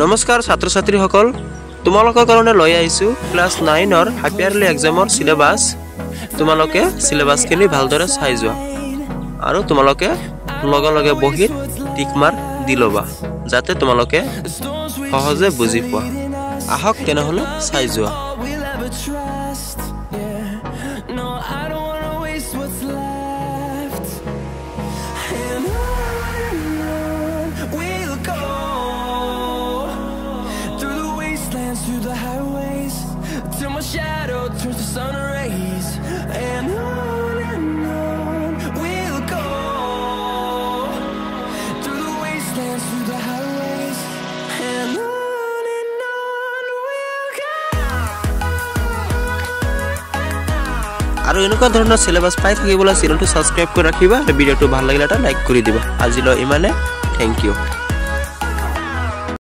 নমস্কাৰ ছাত্ৰ ছাত্ৰীসকল তোমালোকৰ কাৰণে লৈ আহিছোঁ ক্লাছ নাইনৰ হাফ ইয়াৰলি এক্সামৰ চিলেবাছ তোমালোকে চিলেবাছখিনি ভালদৰে চাই যোৱা। আৰু তোমালোকে লগে লগে বহীত টিক মাৰ্ক দি ল'বা যাতে তোমালোকে সহজে বুজি পোৱা। আহক তেনেহ'লে চাই যোৱা। Through the highways, till my shadow turns to sun rays. And on and on we'll go through the wastelands, through the highways, and on. আৰু এনেকুৱা ধৰণৰ চিলেবাছ পাই থাকিবলৈ চেনেলটো ছাবস্ক্ৰাইব কৰি ৰাখিবা ভিডিঅ'টো ভালো লাগিলে এটা লাইক কৰি দিবা আজিলৈ ইমানে থেংক ইউ